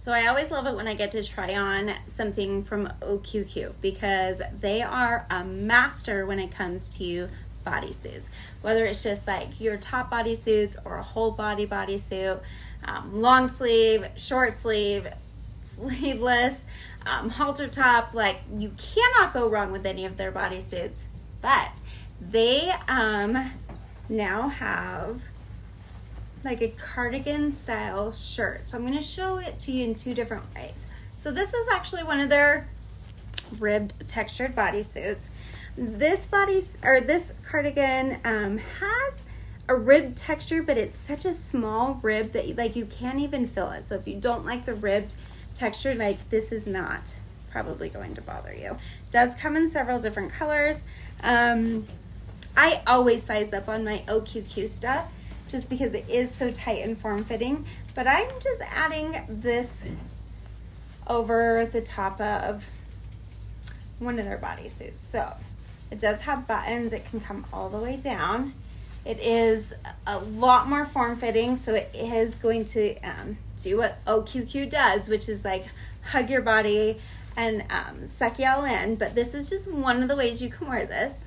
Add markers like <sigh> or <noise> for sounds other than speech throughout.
So I always love it when I get to try on something from OQQ because they are a master when it comes to bodysuits. Whether it's just like your top bodysuits or a whole body bodysuit, um, long sleeve, short sleeve, <laughs> sleeveless, um, halter top, like you cannot go wrong with any of their bodysuits. But they um, now have like a cardigan style shirt. So I'm going to show it to you in two different ways. So this is actually one of their ribbed textured bodysuits. This body or this cardigan um, has a rib texture, but it's such a small rib that like you can't even feel it. So if you don't like the ribbed texture, like this is not probably going to bother you. Does come in several different colors. Um, I always size up on my OQQ stuff just because it is so tight and form fitting. But I'm just adding this over the top of one of their bodysuits. So it does have buttons. It can come all the way down. It is a lot more form fitting, so it is going to um, do what OQQ does, which is like hug your body and um, suck you all in. But this is just one of the ways you can wear this.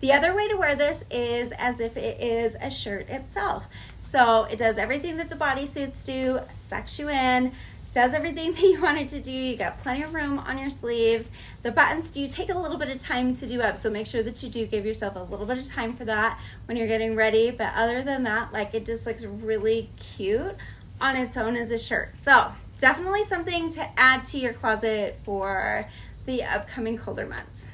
The other way to wear this is as if it is a shirt itself. So it does everything that the bodysuits do, sucks you in, does everything <laughs> that you want it to do. You got plenty of room on your sleeves. The buttons do take a little bit of time to do up, so make sure that you do give yourself a little bit of time for that when you're getting ready. But other than that, like it just looks really cute on its own as a shirt. So definitely something to add to your closet for the upcoming colder months.